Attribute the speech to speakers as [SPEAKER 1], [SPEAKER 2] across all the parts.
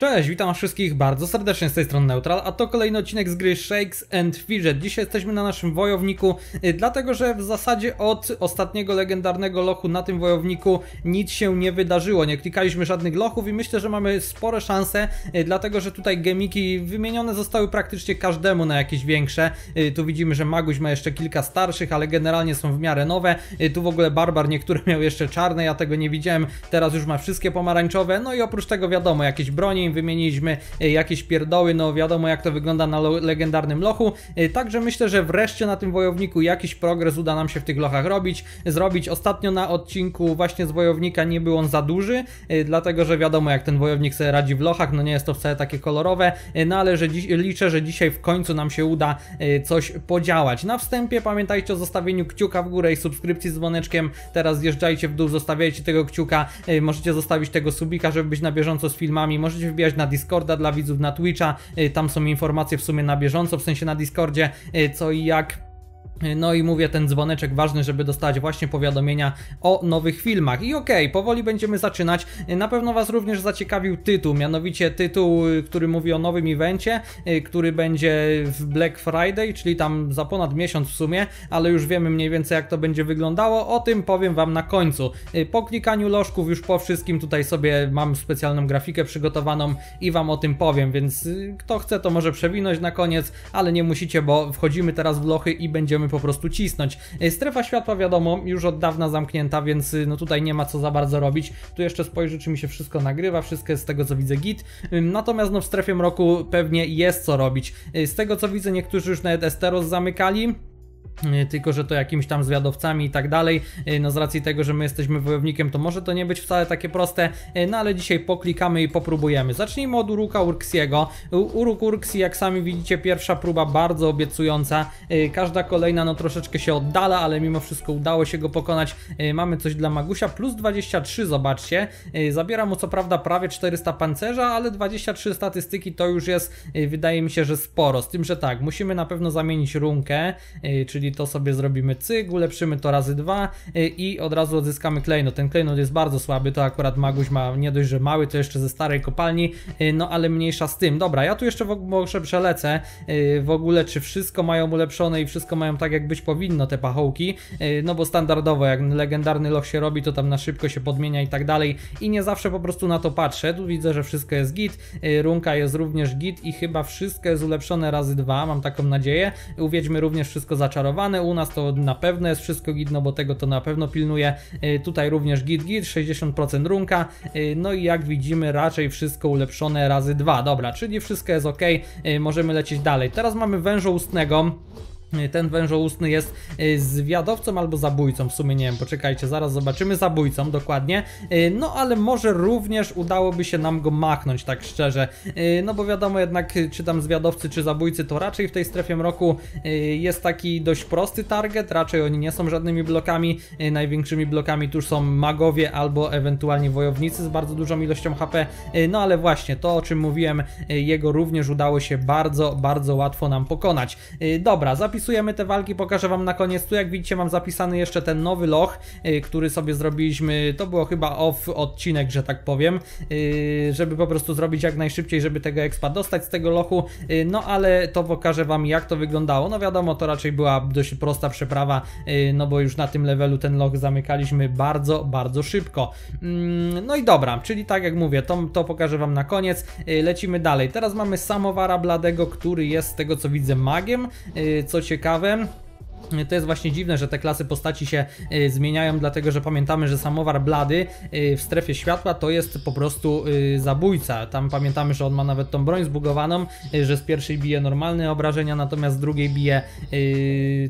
[SPEAKER 1] Cześć, witam wszystkich bardzo serdecznie z tej strony Neutral, a to kolejny odcinek z gry Shakes and Fidget. Dzisiaj jesteśmy na naszym wojowniku, y, dlatego że w zasadzie od ostatniego legendarnego lochu na tym wojowniku nic się nie wydarzyło. Nie klikaliśmy żadnych lochów i myślę, że mamy spore szanse, y, dlatego że tutaj gemiki wymienione zostały praktycznie każdemu na jakieś większe. Y, tu widzimy, że Maguś ma jeszcze kilka starszych, ale generalnie są w miarę nowe. Tu w ogóle Barbar niektóre miał jeszcze czarne, ja tego nie widziałem, teraz już ma wszystkie pomarańczowe. No i oprócz tego wiadomo, jakieś broni wymieniliśmy e, jakieś pierdoły, no wiadomo jak to wygląda na legendarnym lochu. E, także myślę, że wreszcie na tym wojowniku jakiś progres uda nam się w tych lochach robić, zrobić. Ostatnio na odcinku właśnie z wojownika nie był on za duży, e, dlatego że wiadomo jak ten wojownik sobie radzi w lochach, no nie jest to wcale takie kolorowe, no ale że liczę, że dzisiaj w końcu nam się uda coś podziałać. Na wstępie pamiętajcie o zostawieniu kciuka w górę i subskrypcji z dzwoneczkiem. Teraz zjeżdżajcie w dół, zostawiajcie tego kciuka, możecie zostawić tego subika, żeby być na bieżąco z filmami, możecie wbijać na Discorda dla widzów na Twitcha. Y, tam są informacje w sumie na bieżąco, w sensie na Discordzie, y, co i jak no i mówię, ten dzwoneczek ważny, żeby dostać właśnie powiadomienia o nowych filmach. I okej, okay, powoli będziemy zaczynać. Na pewno Was również zaciekawił tytuł, mianowicie tytuł, który mówi o nowym evencie, y, który będzie w Black Friday, czyli tam za ponad miesiąc w sumie, ale już wiemy mniej więcej jak to będzie wyglądało. O tym powiem Wam na końcu. Y, po klikaniu lożków już po wszystkim tutaj sobie mam specjalną grafikę przygotowaną i Wam o tym powiem, więc y, kto chce to może przewinąć na koniec, ale nie musicie, bo wchodzimy teraz w lochy i będziemy po prostu cisnąć. E, strefa światła wiadomo, już od dawna zamknięta, więc y, no tutaj nie ma co za bardzo robić. Tu jeszcze spojrzę, czy mi się wszystko nagrywa, wszystko jest z tego co widzę git. Natomiast no w strefie mroku pewnie jest co robić. E, z tego co widzę, niektórzy już nawet Esteros zamykali. E, tylko że to jakimiś tam zwiadowcami i tak dalej, e, no z racji tego, że my jesteśmy wojownikiem, to może to nie być wcale takie proste, e, no ale dzisiaj poklikamy i popróbujemy. Zacznijmy od Uruka Urksiego. Uruk Urksi, jak sami widzicie, pierwsza próba bardzo obiecująca, każda kolejna no troszeczkę się oddala, ale mimo wszystko udało się go pokonać. Mamy coś dla Magusia, plus 23, zobaczcie, zabiera mu co prawda prawie 400 pancerza, ale 23 statystyki to już jest, wydaje mi się, że sporo, z tym, że tak, musimy na pewno zamienić runkę, czyli czyli to sobie zrobimy cyk, ulepszymy to razy dwa y, i od razu odzyskamy klejnot. Ten klejnot jest bardzo słaby, to akurat Maguś ma nie dość, że mały, to jeszcze ze starej kopalni, y, no ale mniejsza z tym. Dobra, ja tu jeszcze może przelecę y, w ogóle, czy wszystko mają ulepszone i wszystko mają tak jak być powinno te pachołki, no bo standardowo jak legendarny loch się robi, to tam na szybko się podmienia i tak dalej i nie zawsze po prostu na to patrzę. Tu widzę, że wszystko jest git, runka jest również git i chyba wszystko jest ulepszone razy dwa, mam taką nadzieję. Uwiedźmy również wszystko zaczarowane u nas to na pewno jest wszystko git, no bo tego to na pewno pilnuje. Y, tutaj również git git, 60% runka, y, no i jak widzimy raczej wszystko ulepszone razy dwa. Dobra, czyli wszystko jest ok, y, możemy lecieć dalej. Teraz mamy wężo ustnego. Ten wężoustny jest y, zwiadowcą albo zabójcą, w sumie nie wiem, poczekajcie, zaraz zobaczymy, zabójcą dokładnie, y, no ale może również udałoby się nam go machnąć, tak szczerze, y, no bo wiadomo jednak, czy tam zwiadowcy, czy zabójcy, to raczej w tej strefie mroku jest taki dość prosty target, raczej oni nie są żadnymi blokami, największymi blokami tuż są magowie albo ewentualnie wojownicy z bardzo dużą ilością HP, no ale właśnie, to o czym mówiłem, jego również udało się bardzo, bardzo łatwo nam pokonać. Dobra, zapisujemy zapisujemy te walki, pokażę wam na koniec. Tu jak widzicie mam zapisany jeszcze ten nowy loch, yy, który sobie zrobiliśmy, to było chyba off odcinek, że tak powiem, yy, żeby po prostu zrobić jak najszybciej, żeby tego expa dostać z tego lochu, yy, no ale to pokażę wam jak to wyglądało. No wiadomo, to raczej była dość prosta przeprawa, y, no bo już na tym levelu ten loch zamykaliśmy bardzo, bardzo szybko. Mm, no i dobra, czyli tak jak mówię, to, to pokażę wam na koniec. Y, lecimy dalej. Teraz mamy samowara bladego, który jest z tego co widzę magiem, y, co ciekawe. To jest właśnie dziwne, że te klasy postaci się y, zmieniają, dlatego że pamiętamy, że samowar blady y, w strefie światła to jest po prostu y, zabójca. Tam pamiętamy, że on ma nawet tą broń zbugowaną, że z pierwszej bije normalne obrażenia, natomiast z drugiej bije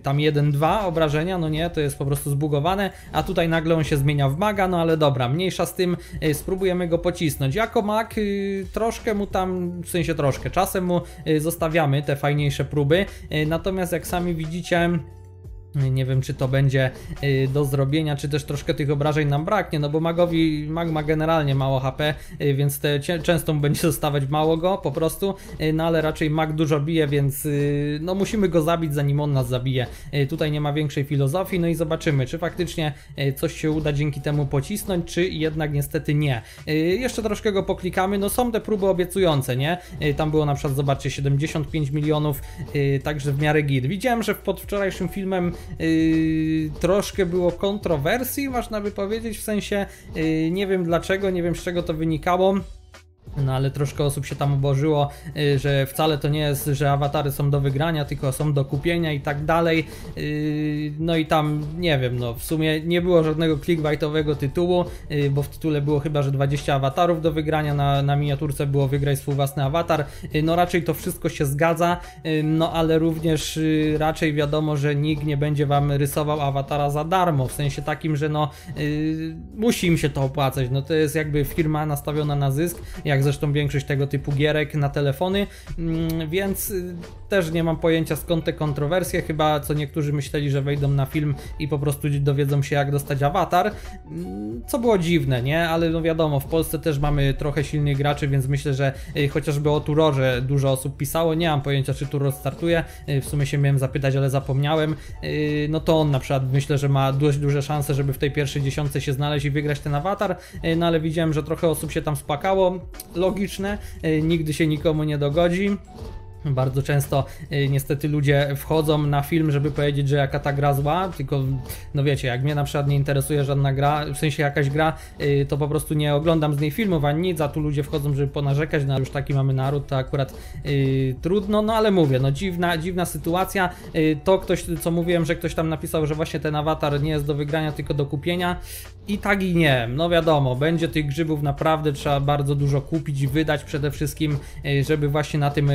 [SPEAKER 1] tam 1-2 obrażenia, no nie, to jest po prostu zbugowane, a tutaj nagle on się zmienia w maga, no ale dobra, mniejsza z tym, spróbujemy go pocisnąć. Jako mag troszkę mu tam, w sensie troszkę, czasem mu zostawiamy te fajniejsze próby, natomiast jak sami widzicie, Nie wiem, czy to będzie y, do zrobienia, czy też troszkę tych obrażeń nam braknie, no bo magowi, mag ma generalnie mało HP, y, więc te, często będzie zostawać mało go po prostu, y, no ale raczej mag dużo bije, więc no musimy go zabić zanim on nas zabije. Tutaj nie ma większej filozofii, no i zobaczymy, czy faktycznie coś się uda dzięki temu pocisnąć, czy jednak niestety nie. Jeszcze troszkę go poklikamy, no są te próby obiecujące, nie? Tam było na przykład, zobaczcie, 75 milionów, także w miarę git. Widziałem, że pod wczorajszym filmem Yy, troszkę było kontrowersji, można by powiedzieć, w sensie yy, nie wiem dlaczego, nie wiem z czego to wynikało. No ale troszkę osób się tam obożyło, y, że wcale to nie jest, że awatary są do wygrania, tylko są do kupienia i tak dalej. Y, no i tam nie wiem, no w sumie nie było żadnego clickbaitowego tytułu, y, bo w tytule było chyba, że 20 awatarów do wygrania, na, na miniaturce było wygraj swój własny awatar. No raczej to wszystko się zgadza, no ale również raczej wiadomo, że nikt nie będzie wam rysował awatara za darmo, w sensie takim, że no musi im się to opłacać, no to jest jakby firma nastawiona na zysk, jak zresztą większość tego typu gierek na telefony, mm, więc y, też nie mam pojęcia skąd te kontrowersje, chyba co niektórzy myśleli, że wejdą na film i po prostu dowiedzą się jak dostać awatar, mm, co było dziwne, nie? Ale no wiadomo, w Polsce też mamy trochę silnych graczy, więc myślę, że y, chociażby o Turorze dużo osób pisało, nie mam pojęcia czy Turor startuje, y, w sumie się miałem zapytać, ale zapomniałem, no to on na przykład myślę, że ma dość duże szanse, żeby w tej pierwszej dziesiątce się znaleźć i wygrać ten awatar, no ale widziałem, że trochę osób się tam spakało, logiczne, e, nigdy się nikomu nie dogodzi. Bardzo często y, niestety ludzie wchodzą na film, żeby powiedzieć, że jaka ta gra zła, tylko no wiecie, jak mnie na przykład nie interesuje żadna gra, w sensie jakaś gra, y, to po prostu nie oglądam z niej filmów ani nic, a tu ludzie wchodzą, żeby ponarzekać, no już taki mamy naród, to akurat y, trudno, no ale mówię, no dziwna, dziwna sytuacja, to ktoś, co mówiłem, że ktoś tam napisał, że właśnie ten awatar nie jest do wygrania, tylko do kupienia i tak i nie, no wiadomo, będzie tych grzybów naprawdę trzeba bardzo dużo kupić wydać przede wszystkim, żeby właśnie na tym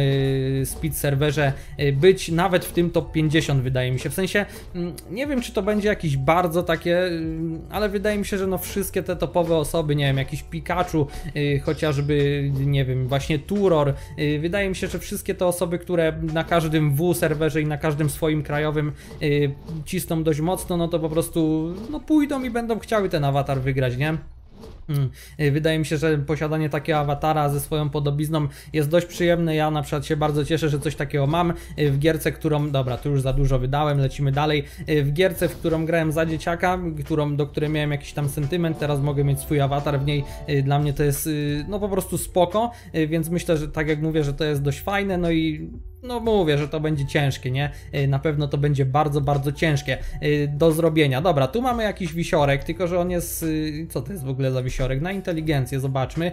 [SPEAKER 1] speed serwerze y, być nawet w tym top 50 wydaje mi się. W sensie mm, nie wiem czy to będzie jakieś bardzo takie, y, ale wydaje mi się, że no wszystkie te topowe osoby, nie wiem, jakiś Pikachu, y, chociażby nie wiem, właśnie Turor, wydaje mi się, że wszystkie te osoby, które na każdym W serwerze i na każdym swoim krajowym cisną dość mocno, no to po prostu no pójdą i będą chciały ten awatar wygrać, nie? Hmm. Y, wydaje mi się, że posiadanie takiego awatara ze swoją podobizną jest dość przyjemne. Ja na przykład się bardzo cieszę, że coś takiego mam y, w gierce, którą, dobra, tu już za dużo wydałem, lecimy dalej. Y, w gierce, w którą grałem za dzieciaka, którą, do której miałem jakiś tam sentyment, teraz mogę mieć swój awatar w niej. Dla mnie to jest no po prostu spoko, więc myślę, że tak jak mówię, że to jest dość fajne, no i no mówię, że to będzie ciężkie, nie? Y, na pewno to będzie bardzo, bardzo ciężkie y, do zrobienia. Dobra, tu mamy jakiś wisiorek, tylko że on jest, y, co to jest w ogóle za wisiorek? Na inteligencję, zobaczmy,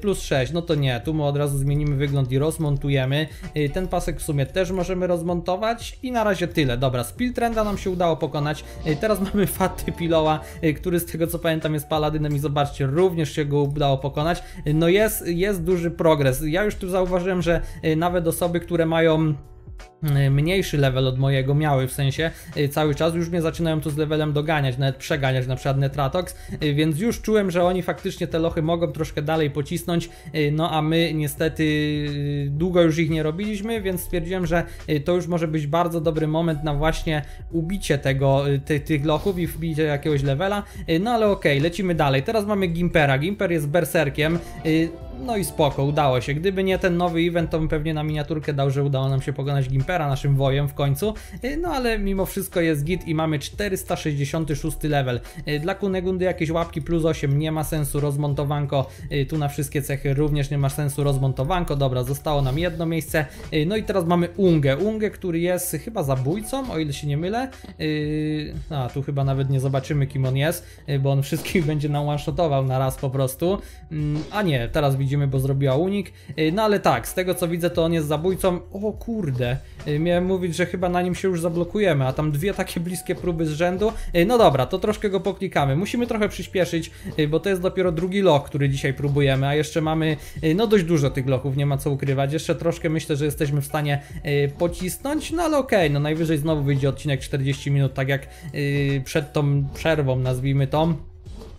[SPEAKER 1] plus 6, no to nie, tu my od razu zmienimy wygląd i rozmontujemy. Ten pasek w sumie też możemy rozmontować i na razie tyle. Dobra, Spill Trenda nam się udało pokonać. Teraz mamy Faty Piloła, który z tego co pamiętam jest paladynem i zobaczcie, również się go udało pokonać. No jest, jest duży progres. Ja już tu zauważyłem, że nawet osoby, które mają mają y, mniejszy level od mojego miały, w sensie y, cały czas już mnie zaczynają tu z levelem doganiać, nawet przeganiać na przykład Netratox, y, więc już czułem, że oni faktycznie te lochy mogą troszkę dalej pocisnąć, no a my niestety długo już ich nie robiliśmy, więc stwierdziłem, że to już może być bardzo dobry moment na właśnie ubicie tego, ty, tych lochów i wbicie jakiegoś levela, no ale okej, okay, lecimy dalej. Teraz mamy Gimpera, Gimper jest berserkiem, no i spoko, udało się. Gdyby nie ten nowy event, to bym pewnie na miniaturkę dał, że udało nam się pokonać Gimpera naszym wojem w końcu. Y, no ale mimo wszystko jest git i mamy 466 level. Y, dla Kunegundy jakieś łapki plus 8 nie ma sensu, rozmontowanko. Y, tu na wszystkie cechy również nie ma sensu, rozmontowanko. Dobra, zostało nam jedno miejsce. No i teraz mamy Ungę. Ungę, który jest chyba zabójcą, o ile się nie mylę. A, tu chyba nawet nie zobaczymy kim on jest, bo on wszystkich będzie nam one na raz po prostu. Mm, a nie, teraz widzimy widzimy, bo zrobiła unik. Y, no ale tak, z tego co widzę, to on jest zabójcą. O kurde, y, miałem mówić, że chyba na nim się już zablokujemy, a tam dwie takie bliskie próby z rzędu. Y, no dobra, to troszkę go poklikamy. Musimy trochę przyspieszyć, bo to jest dopiero drugi loch, który dzisiaj próbujemy, a jeszcze mamy no dość dużo tych lochów, nie ma co ukrywać. Jeszcze troszkę myślę, że jesteśmy w stanie pocisnąć, no ale okej, okay, no najwyżej znowu wyjdzie odcinek 40 minut, tak jak przed tą przerwą, nazwijmy to.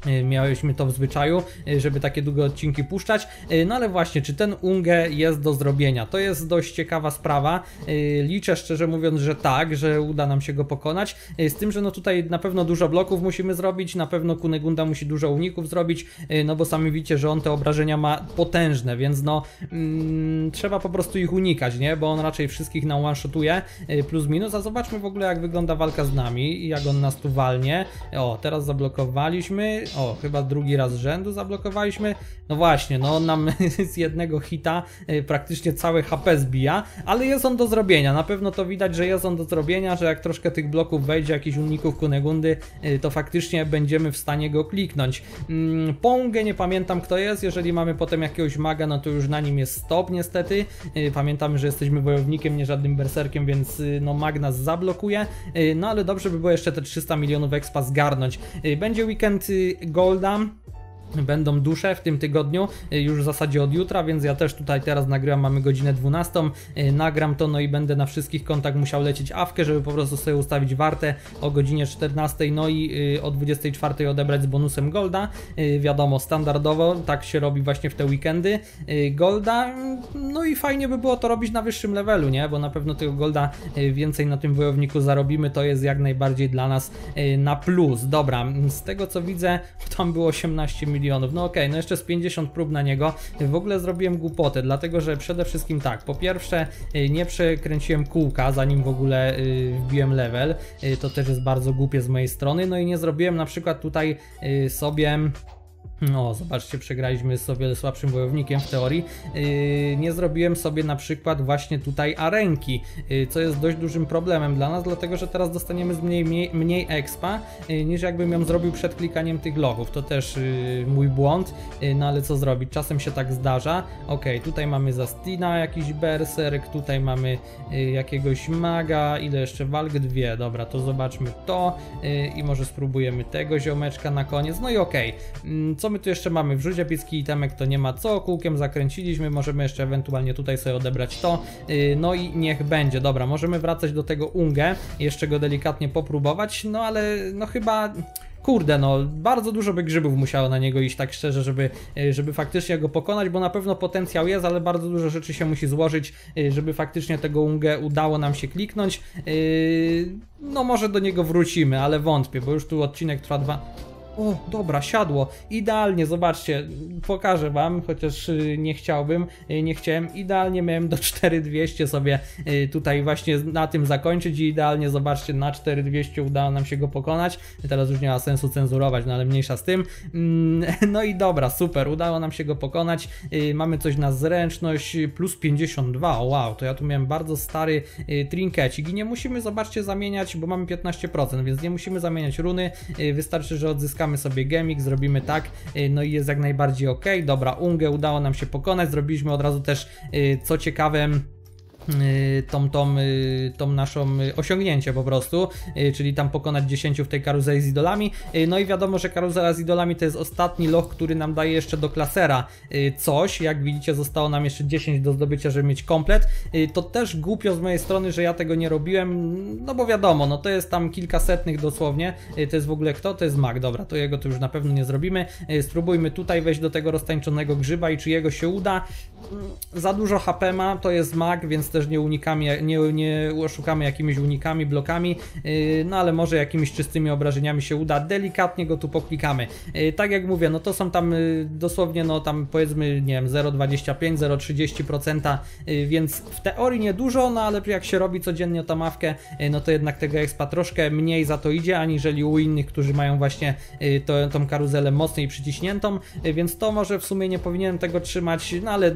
[SPEAKER 1] Y, mieliśmy to w zwyczaju, y, żeby takie długie odcinki puszczać. Y, no ale właśnie, czy ten Unge jest do zrobienia? To jest dość ciekawa sprawa. Liczę szczerze mówiąc, że tak, że uda nam się go pokonać. Z tym, że no tutaj na pewno dużo bloków musimy zrobić, na pewno Kunegunda musi dużo uników zrobić, no bo sami widzicie, że on te obrażenia ma potężne, więc no mm, trzeba po prostu ich unikać, nie? Bo on raczej wszystkich nam one-shotuje, plus minus, a zobaczmy w ogóle jak wygląda walka z nami i jak on nas tu walnie. O, teraz zablokowaliśmy, o, chyba drugi raz rzędu zablokowaliśmy. No właśnie, no on nam z jednego hita y, praktycznie całe HP zbija, ale jest on do zrobienia. Na pewno to widać, że jest on do zrobienia, że jak troszkę tych bloków wejdzie, jakichś uników Kunegundy, y, to faktycznie będziemy w stanie go kliknąć. Mm, Pongę nie pamiętam kto jest, jeżeli mamy potem jakiegoś maga, no to już na nim jest stop niestety. Y, pamiętamy, że jesteśmy wojownikiem, nie żadnym berserkiem, więc no mag nas zablokuje. No ale dobrze by było jeszcze te 300 milionów expa zgarnąć. Będzie weekend Golda Będą dusze w tym tygodniu, y, już w zasadzie od jutra, więc ja też tutaj teraz nagrywam, mamy godzinę 12, y, nagram to, no i będę na wszystkich kontach musiał lecieć awkę, żeby po prostu sobie ustawić wartę o godzinie 14, no i y, o 24 odebrać z bonusem Golda, wiadomo, standardowo, tak się robi właśnie w te weekendy. Golda, no i fajnie by było to robić na wyższym levelu, nie, bo na pewno tego Golda więcej na tym wojowniku zarobimy, to jest jak najbardziej dla nas na plus. Dobra, z tego co widzę, tam było 18 milionów milionów. No okej, okay, no jeszcze z 50 prób na niego. W ogóle zrobiłem głupotę, dlatego że przede wszystkim tak, po pierwsze y, nie przekręciłem kółka, zanim w ogóle y, wbiłem level. Y, to też jest bardzo głupie z mojej strony. No i nie zrobiłem na przykład tutaj sobie no, zobaczcie, przegraliśmy z słabszym wojownikiem w teorii. Yy, nie zrobiłem sobie na przykład właśnie tutaj arenki, yy, co jest dość dużym problemem dla nas, dlatego że teraz dostaniemy mniej, mniej, mniej expa, yy, niż jakbym ją zrobił przed klikaniem tych logów. To też yy, mój błąd, yy, no ale co zrobić? Czasem się tak zdarza. Ok, tutaj mamy Zastina, jakiś berserk, tutaj mamy yy, jakiegoś maga, ile jeszcze walk? Dwie, dobra, to zobaczmy to i może spróbujemy tego ziomeczka na koniec. No i okej, mm, co my tu jeszcze mamy? Wrzuć epicki itemek to nie ma co, kółkiem zakręciliśmy, możemy jeszcze ewentualnie tutaj sobie odebrać to, yy, no i niech będzie. Dobra, możemy wracać do tego Ungę, jeszcze go delikatnie popróbować, no ale no chyba kurde, no bardzo dużo by grzybów musiało na niego iść, tak szczerze, żeby, y, żeby faktycznie go pokonać, bo na pewno potencjał jest, ale bardzo dużo rzeczy się musi złożyć, y, żeby faktycznie tego Ungę udało nam się kliknąć. Y, no może do niego wrócimy, ale wątpię, bo już tu odcinek trwa dwa... O, dobra, siadło. Idealnie, zobaczcie, pokażę wam, chociaż y, nie chciałbym, y, nie chciałem. Idealnie miałem do 4200 sobie y, tutaj właśnie na tym zakończyć i idealnie, zobaczcie, na 4200 udało nam się go pokonać. Teraz już nie ma sensu cenzurować, no ale mniejsza z tym. Mm, no i dobra, super, udało nam się go pokonać. Mamy coś na zręczność, plus 52, wow, to ja tu miałem bardzo stary trinkecik i nie musimy, zobaczcie, zamieniać, bo mamy 15%, więc nie musimy zamieniać runy, wystarczy, że odzyskamy Naciskamy sobie gemik, zrobimy tak, y, no i jest jak najbardziej ok. Dobra, Ungę udało nam się pokonać, zrobiliśmy od razu też, y, co ciekawe, tą, tą, y, tą naszą y, osiągnięcie po prostu, czyli tam pokonać 10 w tej karuzeli z idolami. No i wiadomo, że karuzela z idolami to jest ostatni loch, który nam daje jeszcze do klasera coś. Jak widzicie, zostało nam jeszcze 10 do zdobycia, żeby mieć komplet. To też głupio z mojej strony, że ja tego nie robiłem, no bo wiadomo, no to jest tam kilka setnych dosłownie. To jest w ogóle kto? To jest mag, dobra, to jego to już na pewno nie zrobimy. Spróbujmy tutaj wejść do tego roztańczonego grzyba i czy jego się uda. Mm, za dużo HP ma, to jest mag, więc też nie unikami, nie, nie oszukamy jakimiś unikami, blokami, yy, no ale może jakimiś czystymi obrażeniami się uda, delikatnie go tu poklikamy. Yy, tak jak mówię, no to są tam yy, dosłownie, no tam powiedzmy, nie wiem, 0,25, 0,30%, więc w teorii niedużo, no ale jak się robi codziennie o tamawkę, no to jednak tego expa troszkę mniej za to idzie, aniżeli u innych, którzy mają właśnie to, tą karuzelę mocniej przyciśniętą, więc to może w sumie nie powinienem tego trzymać, no ale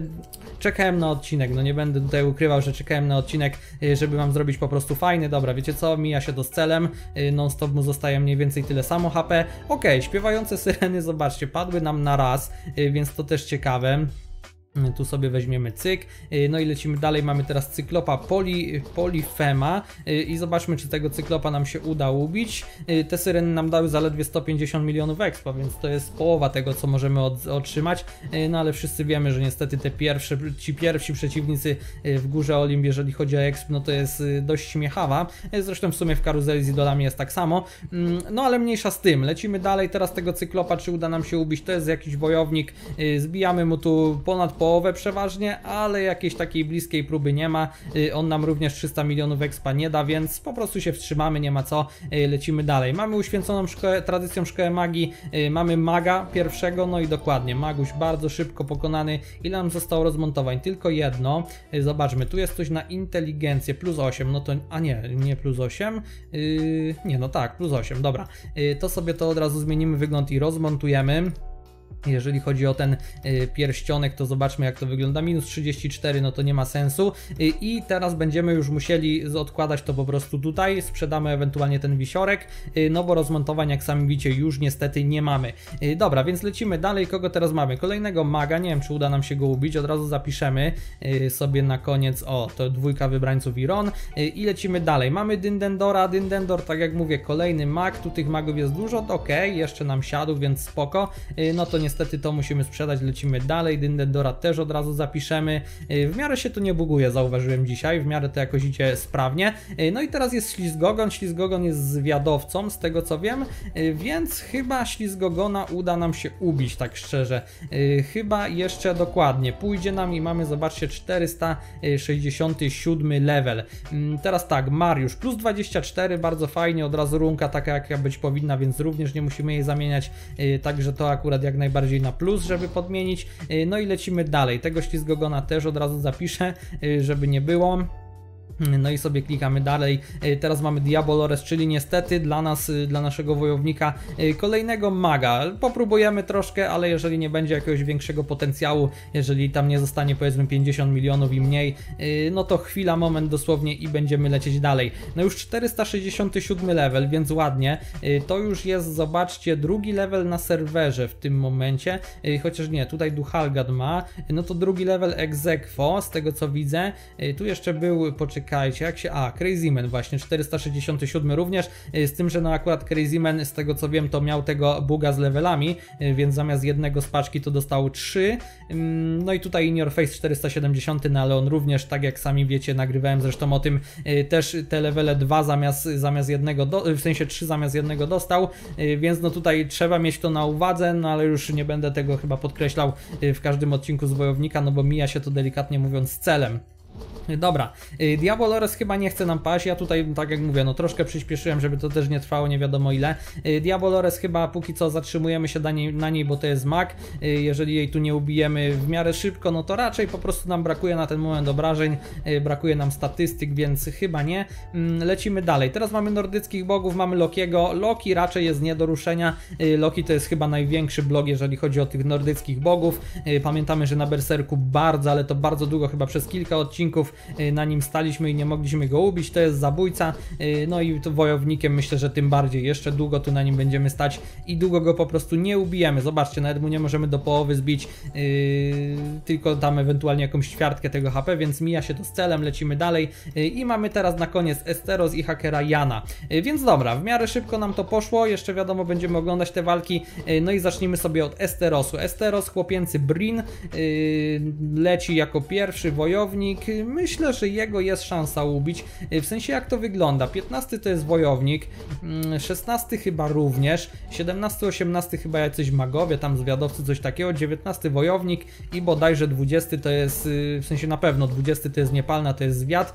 [SPEAKER 1] czekałem na odcinek, no nie będę tutaj ukrywał, że czekałem na odcinek, y, żeby wam zrobić po prostu fajny. Dobra, wiecie co, mija się to z celem, y, non-stop mu zostaje mniej więcej tyle samo HP. Ok, śpiewające syreny, zobaczcie, padły nam na raz, y, więc to też ciekawe. Tu sobie weźmiemy cyk, y, no i lecimy dalej. Mamy teraz cyklopa poli, polifema y, i zobaczmy, czy tego cyklopa nam się uda ubić. Y, te syreny nam dały zaledwie 150 milionów expa, więc to jest połowa tego, co możemy od, otrzymać. No ale wszyscy wiemy, że niestety te pierwsze, ci pierwsi przeciwnicy w górze Olimp, jeżeli chodzi o exp, no to jest dość śmiechawa. Zresztą w sumie w karuzeli z idolami jest tak samo. Mm, no ale mniejsza z tym. Lecimy dalej. Teraz tego cyklopa, czy uda nam się ubić? To jest jakiś wojownik. Zbijamy mu tu ponad połowę połowę przeważnie, ale jakiejś takiej bliskiej próby nie ma. Y, on nam również 300 milionów expa nie da, więc po prostu się wstrzymamy, nie ma co, y, lecimy dalej. Mamy uświęconą szkołę, tradycją szkołę magii, y, mamy maga pierwszego, no i dokładnie, maguś bardzo szybko pokonany. Ile nam zostało rozmontowań? Tylko jedno. Zobaczmy, tu jest coś na inteligencję, plus 8, no to, a nie, nie plus 8, yy, nie, no tak, plus 8, dobra. Yy, to sobie to od razu zmienimy wygląd i rozmontujemy. Jeżeli chodzi o ten y, pierścionek, to zobaczmy jak to wygląda. Minus 34, no to nie ma sensu. Y, I teraz będziemy już musieli odkładać to po prostu tutaj. Sprzedamy ewentualnie ten wisiorek, y, no bo rozmontowań, jak sami widzicie, już niestety nie mamy. Dobra, więc lecimy dalej. Kogo teraz mamy? Kolejnego maga. Nie wiem, czy uda nam się go ubić. Od razu zapiszemy sobie na koniec. O, to dwójka wybrańców Iron. I lecimy dalej. Mamy Dyndendora. Dyndendor, tak jak mówię, kolejny mag. Tu tych magów jest dużo. Ok, jeszcze nam siadł, więc spoko. No to niestety niestety to musimy sprzedać, lecimy dalej, Dyndendora też od razu zapiszemy. Y, w miarę się to nie buguje, zauważyłem dzisiaj, w miarę to jakoś idzie sprawnie. Y, no i teraz jest Ślizgogon, Ślizgogon jest zwiadowcą, z tego co wiem, y, więc chyba Ślizgogona uda nam się ubić, tak szczerze. Chyba jeszcze dokładnie, pójdzie nam i mamy, zobaczcie, 467 level. Mm, teraz tak, Mariusz, plus 24, bardzo fajnie, od razu runka taka jaka być powinna, więc również nie musimy jej zamieniać, także to akurat jak najbardziej bardziej na plus, żeby podmienić. Y, no i lecimy dalej. Tego ślizgogona też od razu zapiszę, y, żeby nie było. No i sobie klikamy dalej. E, teraz mamy Diabolores, czyli niestety dla nas, y, dla naszego wojownika y, kolejnego maga. Popróbujemy troszkę, ale jeżeli nie będzie jakiegoś większego potencjału, jeżeli tam nie zostanie powiedzmy 50 milionów i mniej, no to chwila, moment dosłownie i będziemy lecieć dalej. No już 467 level, więc ładnie. To już jest, zobaczcie, drugi level na serwerze w tym momencie, chociaż nie, tutaj Duhalgad ma, no to drugi level Exequo, z tego co widzę. Tu jeszcze był, poczekaj, czekajcie, jak się... A, Crazy Man właśnie, 467 również, y, z tym, że no akurat Crazy Man, z tego co wiem, to miał tego buga z levelami, y, więc zamiast jednego z paczki to dostał 3. No i tutaj In Your Face 470, no ale on również, tak jak sami wiecie, nagrywałem zresztą o tym, y, też te levele 2 zamiast, zamiast jednego, do, w sensie 3 zamiast jednego dostał, więc no tutaj trzeba mieć to na uwadze, no ale już nie będę tego chyba podkreślał w każdym odcinku z Wojownika, no bo mija się to delikatnie mówiąc z celem. Dobra, y, Diabolores chyba nie chce nam paść, ja tutaj, tak jak mówię, no troszkę przyspieszyłem, żeby to też nie trwało nie wiadomo ile. Y, Diabolores chyba póki co zatrzymujemy się na niej, na niej, bo to jest mag, y, jeżeli jej tu nie ubijemy w miarę szybko, no to raczej po prostu nam brakuje na ten moment obrażeń, brakuje nam statystyk, więc chyba nie. Mm, lecimy dalej, teraz mamy nordyckich bogów, mamy Lokiego, Loki raczej jest nie do ruszenia, Loki to jest chyba największy blog, jeżeli chodzi o tych nordyckich bogów, pamiętamy, że na Berserku bardzo, ale to bardzo długo, chyba przez kilka odcinków Y, na nim staliśmy i nie mogliśmy go ubić, to jest zabójca, y, no i wojownikiem myślę, że tym bardziej, jeszcze długo tu na nim będziemy stać i długo go po prostu nie ubijemy, zobaczcie, nawet mu nie możemy do połowy zbić, yy, tylko tam ewentualnie jakąś ćwiartkę tego HP, więc mija się to z celem, lecimy dalej. Yy, i mamy teraz na koniec Esteros i hakera Jana, yy, więc dobra, w miarę szybko nam to poszło, jeszcze wiadomo, będziemy oglądać te walki, no i zacznijmy sobie od Esterosu, Esteros, chłopięcy Brin, leci jako pierwszy wojownik, myślę, że jego jest szansa ubić. W sensie jak to wygląda? 15 to jest wojownik, 16 mm, chyba również, 17, 18 chyba jacyś magowie, tam zwiadowcy, coś takiego, 19 wojownik i bodajże 20 to jest, y, w sensie na pewno 20 to jest niepalna, to jest zwiad.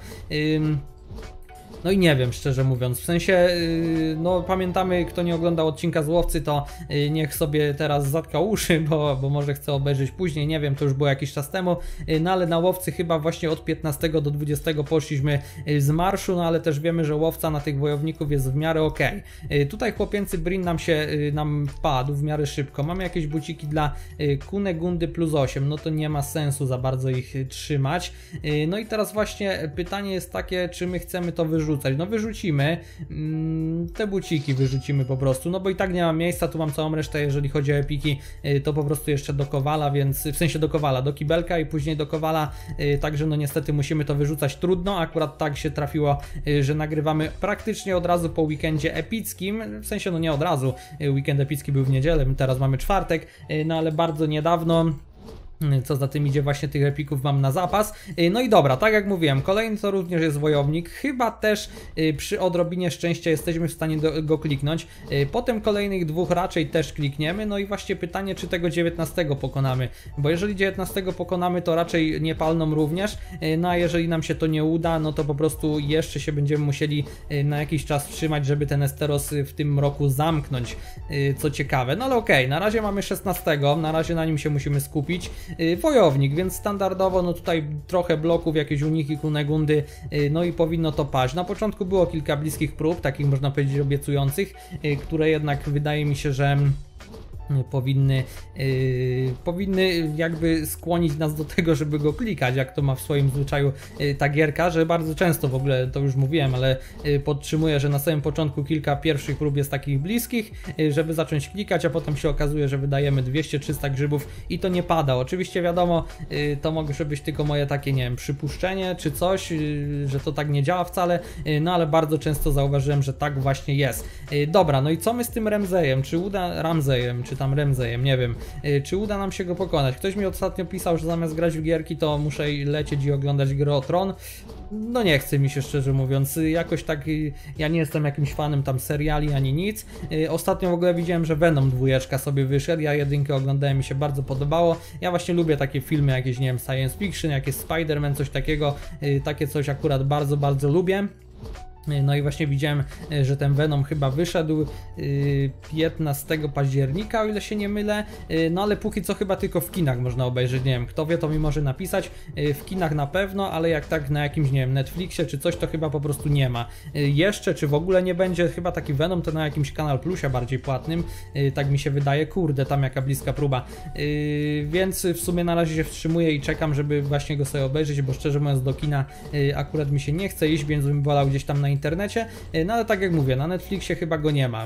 [SPEAKER 1] No i nie wiem, szczerze mówiąc. W sensie, y, no pamiętamy, kto nie oglądał odcinka z Łowcy, to y, niech sobie teraz zatka uszy, bo, bo może chce obejrzeć później, nie wiem, to już było jakiś czas temu. Y, no ale na Łowcy chyba właśnie od 15 do 20 poszliśmy z marszu, no ale też wiemy, że Łowca na tych wojowników jest w miarę ok. Tutaj chłopięcy Brin nam się, nam padł w miarę szybko. Mamy jakieś buciki dla Kunegundy plus 8, no to nie ma sensu za bardzo ich trzymać. No i teraz właśnie pytanie jest takie, czy my chcemy to wyrzucić wyrzucać? No wyrzucimy. Mm, te buciki wyrzucimy po prostu, no bo i tak nie ma miejsca, tu mam całą resztę, jeżeli chodzi o epiki, y, to po prostu jeszcze do Kowala, więc w sensie do Kowala, do Kibelka i później do Kowala, y, także no niestety musimy to wyrzucać trudno, akurat tak się trafiło, y, że nagrywamy praktycznie od razu po weekendzie epickim, w sensie no nie od razu, weekend epicki był w niedzielę, teraz mamy czwartek, no ale bardzo niedawno co za tym idzie właśnie tych epików mam na zapas. Y, no i dobra, tak jak mówiłem, kolejny to również jest wojownik. Chyba też y, przy odrobinie szczęścia jesteśmy w stanie go kliknąć. Y, potem kolejnych dwóch raczej też klikniemy. No i właśnie pytanie, czy tego 19 pokonamy. Bo jeżeli 19 pokonamy, to raczej nie palną również. No a jeżeli nam się to nie uda, no to po prostu jeszcze się będziemy musieli na jakiś czas trzymać, żeby ten Esteros w tym roku zamknąć. Co ciekawe. No ale okej, okay, na razie mamy 16, na razie na nim się musimy skupić. Y, wojownik, więc standardowo no tutaj trochę bloków, jakieś uniki, kunegundy, y, no i powinno to paść. Na początku było kilka bliskich prób, takich można powiedzieć obiecujących, y, które jednak wydaje mi się, że powinny, yy, powinny jakby skłonić nas do tego, żeby go klikać, jak to ma w swoim zwyczaju yy, ta gierka, że bardzo często w ogóle, to już mówiłem, ale yy, podtrzymuję, że na samym początku kilka pierwszych prób jest takich bliskich, yy, żeby zacząć klikać, a potem się okazuje, że wydajemy 200-300 grzybów i to nie pada. Oczywiście wiadomo, yy, to może być tylko moje takie, nie wiem, przypuszczenie czy coś, yy, że to tak nie działa wcale, no ale bardzo często zauważyłem, że tak właśnie jest. Dobra, no i co my z tym Ramzejem? Czy uda Ramzejem, czy Remzejem, nie wiem, y, czy uda nam się go pokonać. Ktoś mi ostatnio pisał, że zamiast grać w gierki, to muszę lecieć i oglądać gry o Tron. No nie chce mi się szczerze mówiąc, jakoś tak, y, ja nie jestem jakimś fanem tam seriali ani nic. Y, ostatnio w ogóle widziałem, że Venom dwójeczka sobie wyszedł, ja jedynkę oglądałem, mi się bardzo podobało. Ja właśnie lubię takie filmy, jakieś nie wiem, science fiction, jakieś Spider-Man, coś takiego, takie coś akurat bardzo, bardzo lubię. No i właśnie widziałem, e, że ten Venom chyba wyszedł 15 e, października, o ile się nie mylę. E, no ale póki co chyba tylko w kinach można obejrzeć. Nie wiem, kto wie, to mi może napisać. W kinach na pewno, ale jak tak na jakimś, nie wiem, Netflixie czy coś, to chyba po prostu nie ma. Jeszcze, czy w ogóle nie będzie, chyba taki Venom to na jakimś Kanal Plusie bardziej płatnym. Tak mi się wydaje. Kurde, tam jaka bliska próba. Więc w sumie na razie się wstrzymuję i czekam, żeby właśnie go sobie obejrzeć, bo szczerze mówiąc do kina akurat mi się nie chce iść, więc bym wolał gdzieś tam na internecie, y, no ale tak jak mówię, na Netflixie chyba go nie ma.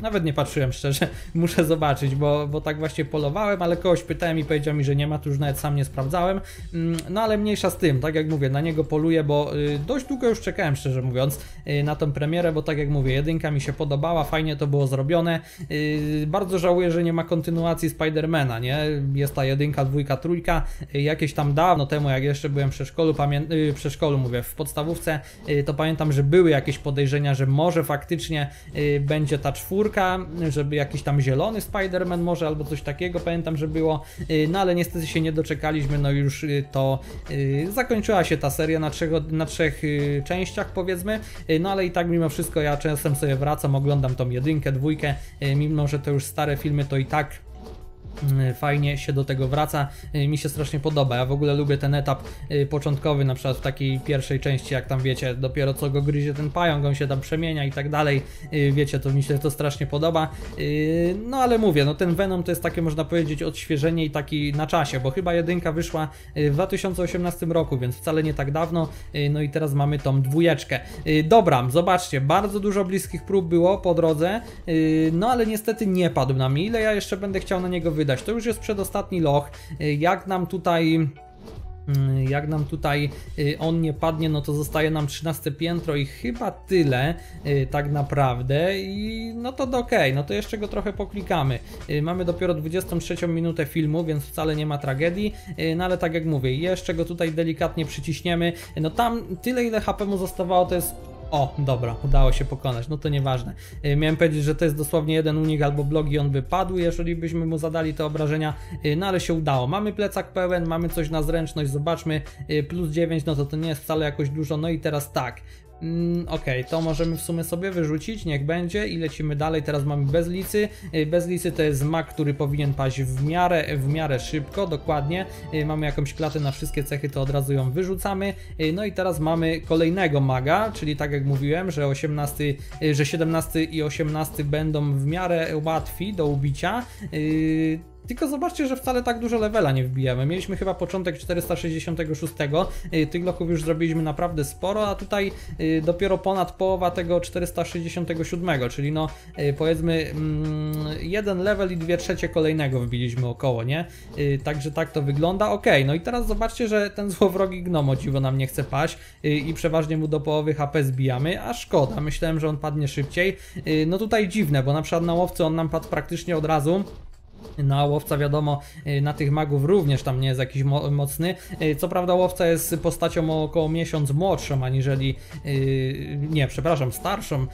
[SPEAKER 1] Nawet nie patrzyłem szczerze, muszę zobaczyć, bo, bo tak właśnie polowałem, ale kogoś pytałem i powiedział mi, że nie ma, to już nawet sam nie sprawdzałem. Mm, no ale mniejsza z tym, tak jak mówię, na niego poluję, bo y, dość długo już czekałem, szczerze mówiąc, y, na tą premierę, bo tak jak mówię, jedynka mi się podobała, fajnie to było zrobione. Bardzo żałuję, że nie ma kontynuacji Spidermana, nie? Jest ta jedynka, dwójka, trójka, jakieś tam dawno temu, jak jeszcze byłem w przedszkolu, pamię... przedszkolu mówię, w podstawówce, to pamiętam, że były jakieś podejrzenia, że może faktycznie y, będzie ta czwórka, żeby jakiś tam zielony Spider-Man może albo coś takiego, pamiętam, że było, y, no ale niestety się nie doczekaliśmy, no już y, to zakończyła się ta seria na trzech, na trzech częściach powiedzmy, no ale i tak mimo wszystko ja czasem sobie wracam, oglądam tą jedynkę, dwójkę, mimo że to już stare filmy, to i tak fajnie się do tego wraca, y, mi się strasznie podoba. Ja w ogóle lubię ten etap y, początkowy, na przykład w takiej pierwszej części, jak tam wiecie, dopiero co go gryzie ten pająk, on się tam przemienia i tak dalej. Y, wiecie, to mi się to strasznie podoba. No ale mówię, no ten Venom to jest takie można powiedzieć odświeżenie i taki na czasie, bo chyba jedynka wyszła w 2018 roku, więc wcale nie tak dawno. No i teraz mamy tą dwójeczkę. Dobra, zobaczcie, bardzo dużo bliskich prób było po drodze, no ale niestety nie padł na mi. Ile ja jeszcze będę chciał na niego wydać? Wydać. To już jest przedostatni loch. Y, jak nam tutaj y, jak nam tutaj y, on nie padnie, no to zostaje nam 13 piętro i chyba tyle tak naprawdę i no to okay. no to jeszcze go trochę poklikamy. Mamy dopiero 23 minutę filmu, więc wcale nie ma tragedii, no ale tak jak mówię, jeszcze go tutaj delikatnie przyciśniemy. No tam tyle ile HP mu zostawało to jest o, dobra, udało się pokonać, no to nieważne. Y, miałem powiedzieć, że to jest dosłownie jeden unik albo blog i on by padł, jeżeli byśmy mu zadali te obrażenia, y, no ale się udało. Mamy plecak pełen, mamy coś na zręczność, zobaczmy, y, plus 9, no to to nie jest wcale jakoś dużo, no i teraz tak, Mm, ok, to możemy w sumie sobie wyrzucić, niech będzie i lecimy dalej. Teraz mamy bez licy. Y, bez licy to jest mak, który powinien paść w miarę, w miarę szybko, dokładnie. Y, mamy jakąś klatę na wszystkie cechy, to od razu ją wyrzucamy. Y, no i teraz mamy kolejnego maga, czyli tak jak mówiłem, że 18, że 17 i 18 będą w miarę łatwi do ubicia Tylko zobaczcie, że wcale tak dużo levela nie wbijamy. Mieliśmy chyba początek 466, y, tych lochów już zrobiliśmy naprawdę sporo, a tutaj y, dopiero ponad połowa tego 467, czyli no y, powiedzmy mm, jeden level i dwie trzecie kolejnego wbiliśmy około, nie? Także tak to wygląda. Ok, no i teraz zobaczcie, że ten złowrogi gnom o dziwo nam nie chce paść i przeważnie mu do połowy HP zbijamy, a szkoda, myślałem, że on padnie szybciej. No tutaj dziwne, bo na przykład na łowcy on nam padł praktycznie od razu. Na łowca wiadomo, y, na tych magów również tam nie jest jakiś mo mocny. Y, co prawda łowca jest postacią o około miesiąc młodszą, aniżeli, yy, nie, przepraszam, starszą,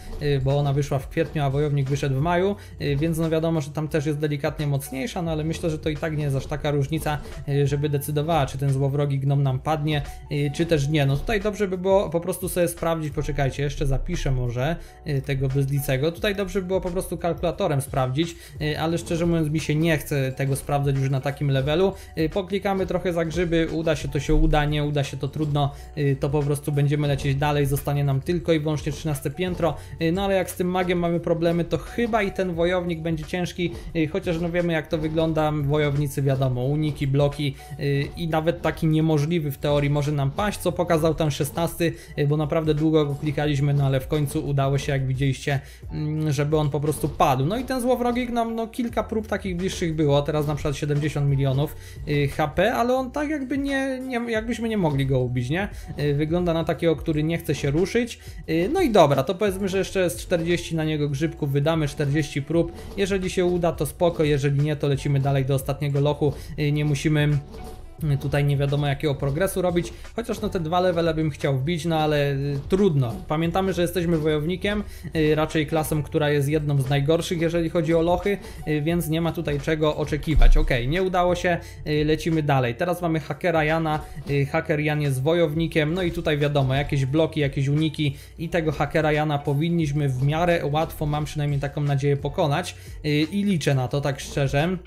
[SPEAKER 1] bo ona wyszła w kwietniu, a wojownik wyszedł w maju, więc no wiadomo, że tam też jest delikatnie mocniejsza, no ale myślę, że to i tak nie jest aż taka różnica, żeby decydowała, czy ten złowrogi gnom nam padnie, czy też nie. No tutaj dobrze by było po prostu sobie sprawdzić, poczekajcie, jeszcze zapiszę może tego bezlicego. Tutaj dobrze by było po prostu kalkulatorem sprawdzić, ale szczerze mówiąc mi się nie chce tego sprawdzać już na takim levelu. Y, poklikamy trochę za grzyby, uda się to się uda, nie uda się to trudno, y, to po prostu będziemy lecieć dalej, zostanie nam tylko i wyłącznie 13 piętro, y, no ale jak z tym magiem mamy problemy, to chyba i ten wojownik będzie ciężki, chociaż no wiemy jak to wygląda, wojownicy wiadomo, uniki, bloki i nawet taki niemożliwy w teorii może nam paść, co pokazał ten 16, bo naprawdę długo go klikaliśmy, no ale w końcu udało się, jak widzieliście, mm, żeby on po prostu padł. No i ten złowrogik nam no kilka prób takich bliższych było, teraz na przykład 70 milionów y, HP, ale on tak jakby nie, nie, jakbyśmy nie mogli go ubić, nie? Y, wygląda na takiego, który nie chce się ruszyć. Y, no i dobra, to powiedzmy, że jeszcze z 40 na niego grzybków wydamy, 40 prób. Jeżeli się uda, to spoko, jeżeli nie, to lecimy dalej do ostatniego lochu. Nie musimy tutaj nie wiadomo jakiego progresu robić, chociaż no te dwa levele bym chciał wbić, no ale y, trudno. Pamiętamy, że jesteśmy wojownikiem, y, raczej klasą, która jest jedną z najgorszych, jeżeli chodzi o lochy, y, więc nie ma tutaj czego oczekiwać. Ok, nie udało się, lecimy dalej. Teraz mamy hakera Jana, haker Jan jest wojownikiem, no i tutaj wiadomo, jakieś bloki, jakieś uniki i tego hakera Jana powinniśmy w miarę łatwo, mam przynajmniej taką nadzieję, pokonać i liczę na to, tak szczerze.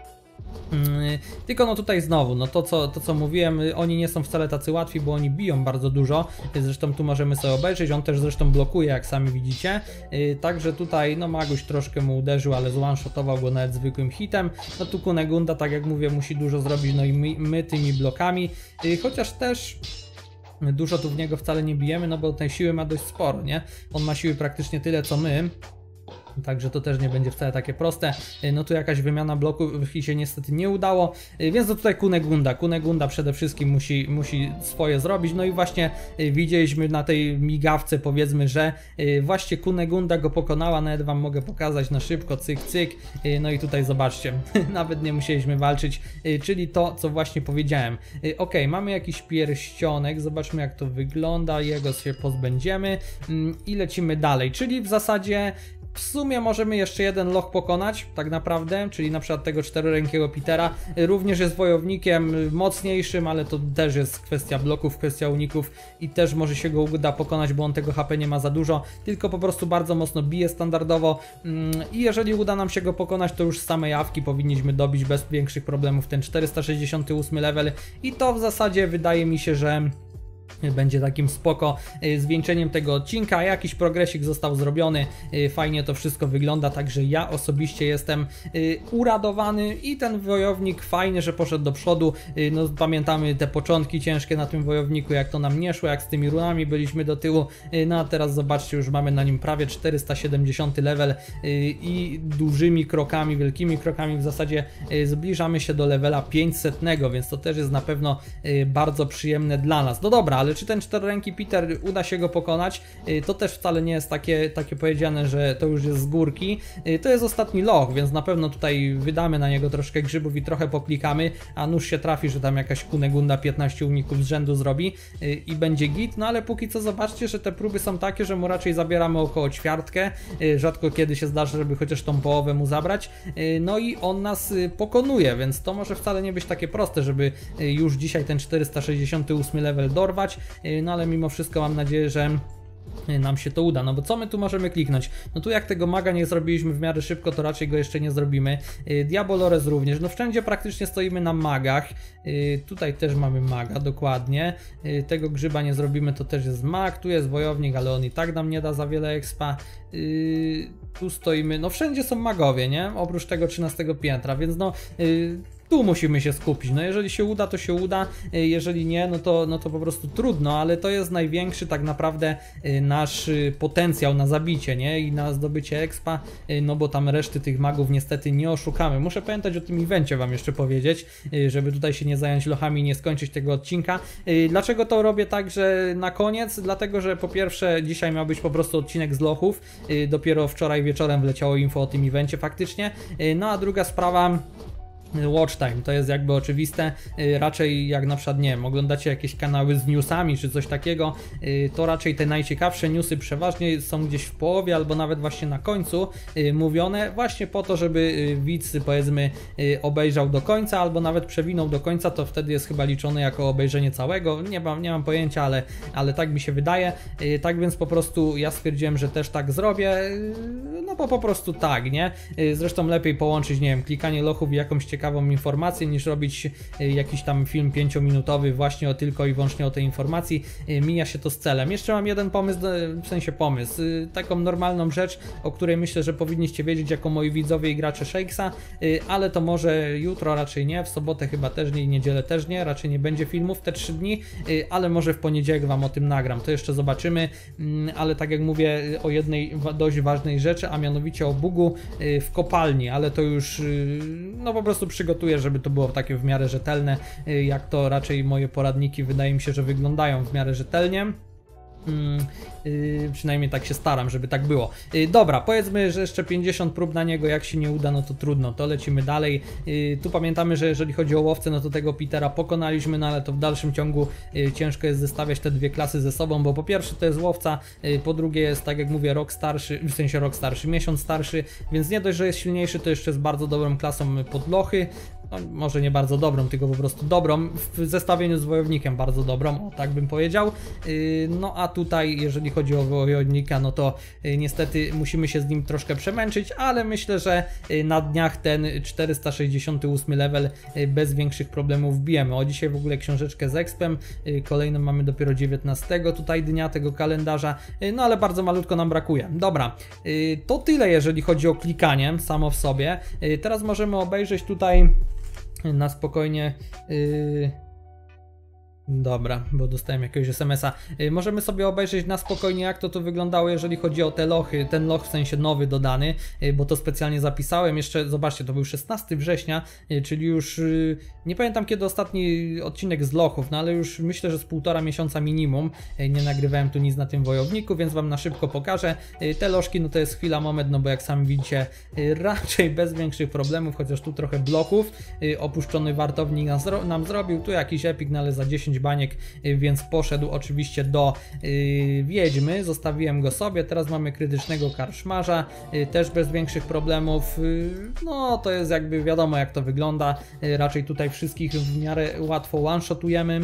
[SPEAKER 1] Mm, tylko no tutaj znowu, no to co, to co mówiłem, oni nie są wcale tacy łatwi, bo oni biją bardzo dużo, zresztą tu możemy sobie obejrzeć, on też zresztą blokuje, jak sami widzicie, y, także tutaj no Maguś troszkę mu uderzył, ale zwanshotował go nawet zwykłym hitem, no tu Kunegunda, tak jak mówię, musi dużo zrobić, no i my, my tymi blokami, y, chociaż też dużo tu w niego wcale nie bijemy, no bo tej siły ma dość sporo, nie? On ma siły praktycznie tyle co my, Także to też nie będzie wcale takie proste. Y, no tu jakaś wymiana bloków się niestety nie udało, y, więc to tutaj Kunegunda. Kunegunda przede wszystkim musi, musi swoje zrobić. No i właśnie y, widzieliśmy na tej migawce powiedzmy, że właśnie Kunegunda go pokonała. Nawet wam mogę pokazać na szybko, cyk, cyk. No i tutaj zobaczcie, nawet nie musieliśmy walczyć, czyli to, co właśnie powiedziałem. Ok, mamy jakiś pierścionek, zobaczmy jak to wygląda, jego się pozbędziemy mm, i lecimy dalej, czyli w zasadzie w sumie możemy jeszcze jeden loch pokonać, tak naprawdę, czyli na przykład tego czterorękiego Petera. Również jest wojownikiem mocniejszym, ale to też jest kwestia bloków, kwestia uników i też może się go uda pokonać, bo on tego HP nie ma za dużo, tylko po prostu bardzo mocno bije standardowo mm, i jeżeli uda nam się go pokonać, to już z samej jawki powinniśmy dobić bez większych problemów ten 468 level i to w zasadzie wydaje mi się, że będzie takim spoko y, zwieńczeniem tego odcinka. Jakiś progresik został zrobiony, y, fajnie to wszystko wygląda, także ja osobiście jestem y, uradowany i ten wojownik fajnie, że poszedł do przodu. No pamiętamy te początki ciężkie na tym wojowniku, jak to nam nie szło, jak z tymi runami byliśmy do tyłu. No a teraz zobaczcie, już mamy na nim prawie 470 level i dużymi krokami, wielkimi krokami w zasadzie zbliżamy się do levela 500, więc to też jest na pewno bardzo przyjemne dla nas. No dobra, ale czy ten czteroręki Peter uda się go pokonać, y, to też wcale nie jest takie, takie powiedziane, że to już jest z górki. Y, to jest ostatni loch, więc na pewno tutaj wydamy na niego troszkę grzybów i trochę poklikamy, a nóż się trafi, że tam jakaś Kunegunda 15 uników z rzędu zrobi y, i będzie git, no ale póki co zobaczcie, że te próby są takie, że mu raczej zabieramy około ćwiartkę, rzadko kiedy się zdarzy, żeby chociaż tą połowę mu zabrać, no i on nas pokonuje, więc to może wcale nie być takie proste, żeby już dzisiaj ten 468 level dorwać, Y, no ale mimo wszystko mam nadzieję, że nam się to uda. No bo co my tu możemy kliknąć? No tu jak tego maga nie zrobiliśmy w miarę szybko, to raczej go jeszcze nie zrobimy. Y, Diabolores również. No wszędzie praktycznie stoimy na magach. Y, tutaj też mamy maga, dokładnie. Y, tego grzyba nie zrobimy, to też jest mag. Tu jest wojownik, ale on i tak nam nie da za wiele expa. Tu stoimy, no wszędzie są magowie, nie? Oprócz tego 13 piętra, więc no tu musimy się skupić. No jeżeli się uda, to się uda, y, jeżeli nie, no to, no to po prostu trudno, ale to jest największy tak naprawdę y, nasz y, potencjał na zabicie, nie? I na zdobycie expa, no bo tam reszty tych magów niestety nie oszukamy. Muszę pamiętać o tym evencie wam jeszcze powiedzieć, żeby tutaj się nie zająć lochami i nie skończyć tego odcinka. Dlaczego to robię tak, że na koniec? Dlatego, że po pierwsze dzisiaj miał być po prostu odcinek z lochów, dopiero wczoraj wieczorem wleciało info o tym evencie faktycznie, no a druga sprawa Watch time, to jest jakby oczywiste, y, raczej jak na przykład, nie wiem, oglądacie jakieś kanały z newsami czy coś takiego, y, to raczej te najciekawsze newsy przeważnie są gdzieś w połowie albo nawet właśnie na końcu y, mówione, właśnie po to, żeby widz powiedzmy obejrzał do końca albo nawet przewinął do końca, to wtedy jest chyba liczone jako obejrzenie całego, nie mam, nie mam pojęcia, ale, ale tak mi się wydaje, tak więc po prostu ja stwierdziłem, że też tak zrobię, no bo po prostu tak, nie? Zresztą lepiej połączyć, nie wiem, klikanie lochów i jakąś ciekawą ciekawą informację niż robić e, jakiś tam film pięciominutowy właśnie o tylko i wyłącznie o tej informacji. E, mija się to z celem. Jeszcze mam jeden pomysł, w sensie pomysł, e, taką normalną rzecz, o której myślę, że powinniście wiedzieć jako moi widzowie i gracze Shakesa, ale to może jutro raczej nie, w sobotę chyba też nie i niedzielę też nie, raczej nie będzie filmów te trzy dni, ale może w poniedziałek Wam o tym nagram, to jeszcze zobaczymy, mm, ale tak jak mówię o jednej dość ważnej rzeczy, a mianowicie o bugu w kopalni, ale to już no po prostu przygotuję, żeby to było takie w miarę rzetelne, y, jak to raczej moje poradniki wydaje mi się, że wyglądają w miarę rzetelnie. Hmm, yy, przynajmniej tak się staram, żeby tak było. Yy, dobra, powiedzmy, że jeszcze 50 prób na niego, jak się nie uda, no to trudno, to lecimy dalej. Yy, tu pamiętamy, że jeżeli chodzi o łowcę, no to tego Petera pokonaliśmy, no ale to w dalszym ciągu y, ciężko jest zestawiać te dwie klasy ze sobą, bo po pierwsze to jest łowca, y, po drugie jest, tak jak mówię, rok starszy, w sensie rok starszy, miesiąc starszy, więc nie dość, że jest silniejszy, to jeszcze jest bardzo dobrą klasą podlochy, no, może nie bardzo dobrą, tylko po prostu dobrą, w zestawieniu z wojownikiem bardzo dobrą, o, tak bym powiedział. Yy, no a tutaj, jeżeli chodzi o wojownika, no to yy, niestety musimy się z nim troszkę przemęczyć, ale myślę, że yy, na dniach ten 468 level bez większych problemów wbijemy. O dzisiaj w ogóle książeczkę z expem, kolejną mamy dopiero 19 tutaj dnia tego kalendarza, no ale bardzo malutko nam brakuje. Dobra, to tyle jeżeli chodzi o klikanie samo w sobie. Teraz możemy obejrzeć tutaj na spokojnie. Yy Dobra, bo dostałem jakiegoś SMS-a. Yy, możemy sobie obejrzeć na spokojnie, jak to tu wyglądało, jeżeli chodzi o te lochy, ten loch w sensie nowy dodany, yy, bo to specjalnie zapisałem. Jeszcze, zobaczcie, to był 16 września, yy, czyli już y, nie pamiętam kiedy ostatni odcinek z lochów, no ale już myślę, że z półtora miesiąca minimum. Y, nie nagrywałem tu nic na tym wojowniku, więc Wam na szybko pokażę. Y, te lożki, no to jest chwila, moment, no bo jak sami widzicie, raczej bez większych problemów, chociaż tu trochę bloków. Opuszczony wartownik nam zrobił, tu jakiś epik, no ale za 10 baniek, y, więc poszedł oczywiście do yy, Wiedźmy, zostawiłem go sobie, teraz mamy krytycznego karszmarza, yy, też bez większych problemów, no to jest jakby wiadomo jak to wygląda, y, raczej tutaj wszystkich w miarę łatwo one-shotujemy.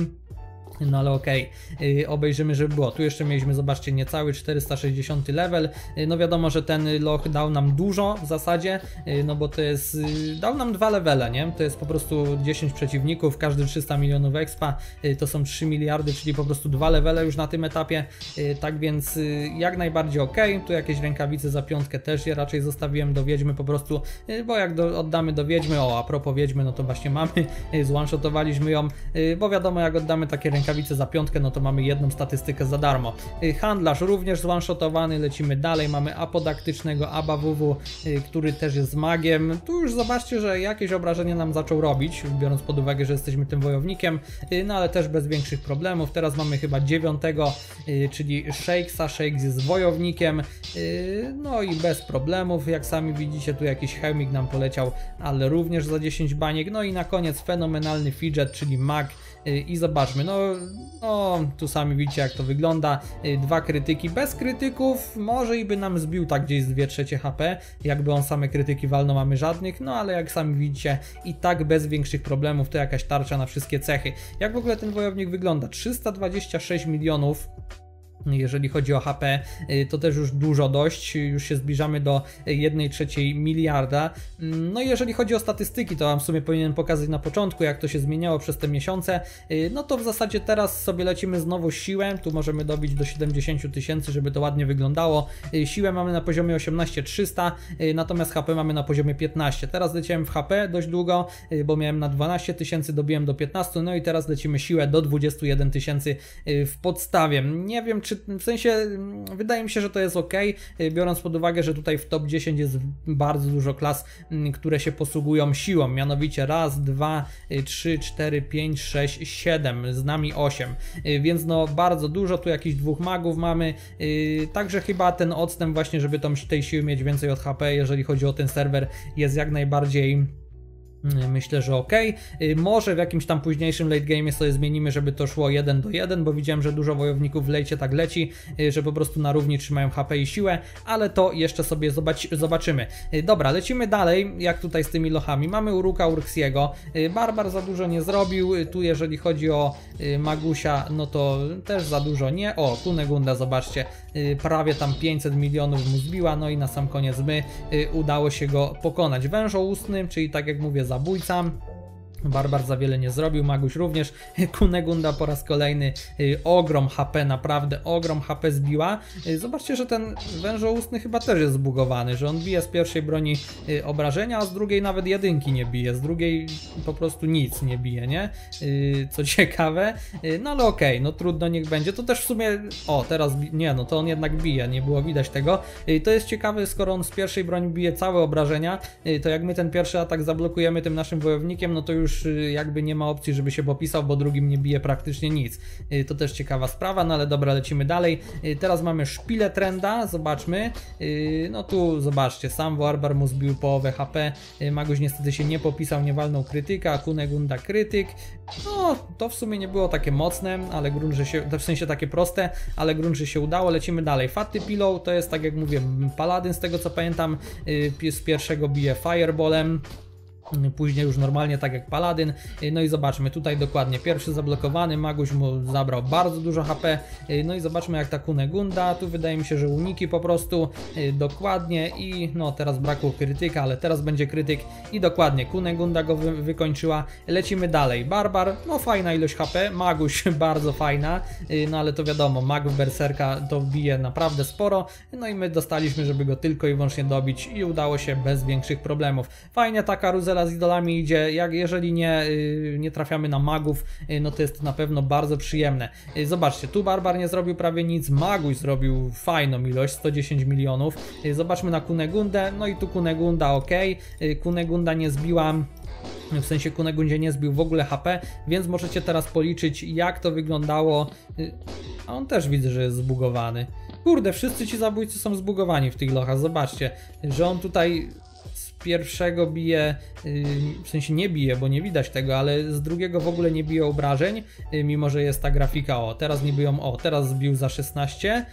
[SPEAKER 1] No ale okej, okay. obejrzymy, żeby było. Tu jeszcze mieliśmy, zobaczcie, niecały 460 level. Yy, no wiadomo, że ten loch dał nam dużo w zasadzie, yy, no bo to jest, y, dał nam dwa levele, nie? To jest po prostu 10 przeciwników, każdy 300 milionów expa, y, to są 3 miliardy, czyli po prostu dwa levele już na tym etapie. Y, tak więc jak najbardziej ok. Tu jakieś rękawice za piątkę też je raczej zostawiłem do Wiedźmy po prostu, bo jak do, oddamy do Wiedźmy, o a propos Wiedźmy, no to właśnie mamy, zone-shotowaliśmy ją, bo wiadomo jak oddamy takie rękawice rękawice za piątkę, no to mamy jedną statystykę za darmo. Y, handlarz również zwanshotowany, lecimy dalej, mamy apodaktycznego ABAWW, y, który też jest magiem. Tu już zobaczcie, że jakieś obrażenie nam zaczął robić, biorąc pod uwagę, że jesteśmy tym wojownikiem, y, no ale też bez większych problemów. Teraz mamy chyba dziewiątego, czyli Shakesa, Shakes jest wojownikiem, no i bez problemów, jak sami widzicie, tu jakiś hełmik nam poleciał, ale również za 10 baniek. No i na koniec fenomenalny fidget, czyli mag, i zobaczmy, no, no tu sami widzicie jak to wygląda, y, dwa krytyki, bez krytyków. Może i by nam zbił tak gdzieś z 2 trzecie HP, jakby on same krytyki walno mamy żadnych, no ale jak sami widzicie i tak bez większych problemów to jakaś tarcza na wszystkie cechy. Jak w ogóle ten wojownik wygląda? 326 milionów Jeżeli chodzi o HP, y, to też już dużo dość, już się zbliżamy do 1 trzeciej miliarda. Mm, No i jeżeli chodzi o statystyki, to Wam w sumie powinienem pokazać na początku, jak to się zmieniało przez te miesiące. Y, No to w zasadzie teraz sobie lecimy znowu siłę, tu możemy dobić do 70 tysięcy, żeby to ładnie wyglądało. Y, Siłę mamy na poziomie 18300, y, natomiast HP mamy na poziomie 15. Teraz leciałem w HP dość długo, bo miałem na 12 tysięcy, dobiłem do 15, no i teraz lecimy siłę do 21 tysięcy w podstawie. Nie wiem, czy w sensie mm, wydaje mi się, że to jest ok, y, biorąc pod uwagę, że tutaj w top 10 jest bardzo dużo klas, mm, które się posługują siłą, mianowicie raz, dwa, y, trzy, cztery, pięć, sześć, siedem, z nami 8, więc no bardzo dużo, tu jakichś dwóch magów mamy, y, także chyba ten odstęp właśnie, żeby tą, tej siły mieć więcej od HP, jeżeli chodzi o ten serwer, jest jak najbardziej Myślę, że ok. Y, Może w jakimś tam późniejszym late game sobie zmienimy, żeby to szło 1 do 1, bo widziałem, że dużo wojowników w lejcie tak leci, y, że po prostu na równi trzymają HP i siłę, ale to jeszcze sobie zobac zobaczymy. Y, Dobra, lecimy dalej, jak tutaj z tymi lochami. Mamy Uruka Urksiego. Y, Barbar za dużo nie zrobił. Y, Tu jeżeli chodzi o y, Magusia, no to też za dużo nie. O, Kunegunda, zobaczcie, y, prawie tam 500 milionów mu zbiła, no i na sam koniec my y, udało się go pokonać. Wężoustny, czyli tak jak mówię, zabójca. Barbar za wiele nie zrobił, Maguś również. Kunegunda po raz kolejny y, ogrom HP, naprawdę ogrom HP zbiła. Y, Zobaczcie, że ten wężoustny chyba też jest zbugowany, że on bije z pierwszej broni y, obrażenia, a z drugiej nawet jedynki nie bije, z drugiej po prostu nic nie bije, nie? Co ciekawe, no ale okej, no trudno, niech będzie. To też w sumie, o teraz, nie no, to on jednak bije, nie było widać tego. To jest ciekawe, skoro on z pierwszej broni bije całe obrażenia, to jak my ten pierwszy atak zablokujemy tym naszym wojownikiem, no to już y, jakby nie ma opcji, żeby się popisał, bo drugim nie bije praktycznie nic. Y, To też ciekawa sprawa, no ale dobra, lecimy dalej. Y, Teraz mamy szpilę trenda, zobaczmy. No tu zobaczcie, sam Warbar mu zbił połowę HP, Maguś niestety się nie popisał, nie walnął krytyka, Kunegunda krytyk. No, to w sumie nie było takie mocne, ale grunt, że się, w sensie takie proste, ale grunt, że się udało. Lecimy dalej. Fatty Pillow to jest tak jak mówię, paladyn z tego co pamiętam, z pierwszego bije Fireballem. Później już normalnie tak jak Paladyn. No i zobaczmy, tutaj dokładnie pierwszy zablokowany, Maguś mu zabrał bardzo dużo HP. No i zobaczmy jak ta Kunegunda, tu wydaje mi się, że uniki po prostu dokładnie i no teraz brakło krytyka, ale teraz będzie krytyk i dokładnie Kunegunda go wy wykończyła. Lecimy dalej. Barbar, no fajna ilość HP, Maguś bardzo fajna, no ale to wiadomo, Mag w Berserka to bije naprawdę sporo, no i my dostaliśmy, żeby go tylko i wyłącznie dobić i udało się bez większych problemów. Fajnie ta karuzela z idolami idzie, jak jeżeli nie, y, nie trafiamy na magów, y, no to jest na pewno bardzo przyjemne. Y, Zobaczcie, tu Barbar nie zrobił prawie nic, Maguś zrobił fajną ilość, 110 milionów. Zobaczmy na Kunegundę, no i tu Kunegunda ok, Kunegunda nie zbiłam w sensie Kunegundzie nie zbił w ogóle HP, więc możecie teraz policzyć jak to wyglądało. A on też widzę, że jest zbugowany. Kurde, wszyscy ci zabójcy są zbugowani w tych lochach. Zobaczcie, że on tutaj pierwszego bije, y, w sensie nie bije, bo nie widać tego, ale z drugiego w ogóle nie bije obrażeń, y, mimo że jest ta grafika. O, teraz nie biją, o, teraz zbił za 16.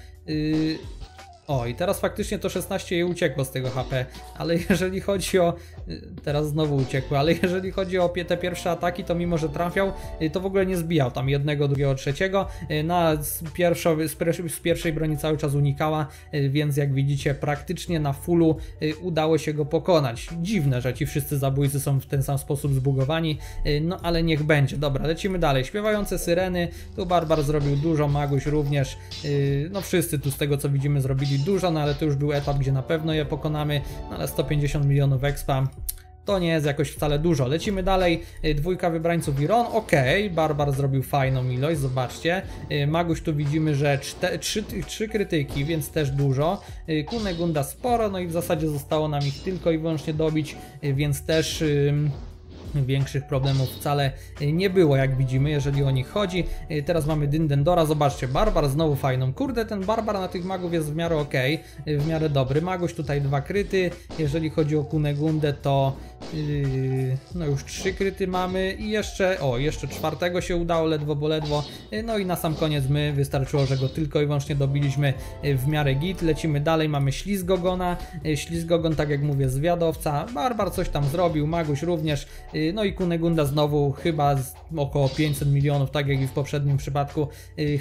[SPEAKER 1] y, o, i teraz faktycznie to 16 jej uciekło z tego HP, ale jeżeli chodzi o. y, Teraz znowu uciekło, ale jeżeli chodzi o te pierwsze ataki, to mimo że trafiał, y, to w ogóle nie zbijał tam jednego, drugiego, trzeciego. y, Na z, pierwszo, z, pier- z pierwszej broni cały czas unikała, y, więc jak widzicie, praktycznie na fullu y, udało się go pokonać. Dziwne, że ci wszyscy zabójcy są w ten sam sposób zbugowani, y, no ale niech będzie. Dobra, lecimy dalej. Śpiewające syreny, tu Barbar zrobił dużo, Maguś również, y, no wszyscy tu z tego co widzimy zrobili dużo, no ale to już był etap, gdzie na pewno je pokonamy, no ale 150 milionów expa. To nie jest jakoś wcale dużo. Lecimy dalej. Y, Dwójka wybrańców Iron. Ok, Barbar zrobił fajną ilość, zobaczcie. Y, Maguś tu widzimy, że czte, trzy, trzy krytyki, więc też dużo. Y, Kunegunda sporo, no i w zasadzie zostało nam ich tylko i wyłącznie dobić, więc też. ym, Większych problemów wcale y, nie było, jak widzimy, jeżeli o nich chodzi. Y, Teraz mamy Dyndendora, zobaczcie, Barbar znowu fajną. Kurde, ten Barbar na tych magów jest w miarę ok, w miarę dobry. Maguś tutaj dwa kryty, jeżeli chodzi o Kunegundę, to no już trzy kryty mamy i jeszcze, o, jeszcze czwartego się udało, ledwo bo ledwo. Yy, no i na sam koniec my, wystarczyło, że go tylko i wyłącznie dobiliśmy yy, w miarę git. Lecimy dalej, mamy Ślizgogona. Ślizgogon, tak jak mówię, zwiadowca. Barbar coś tam zrobił, Maguś również. No i Kunegunda znowu chyba około 500 milionów, tak jak i w poprzednim przypadku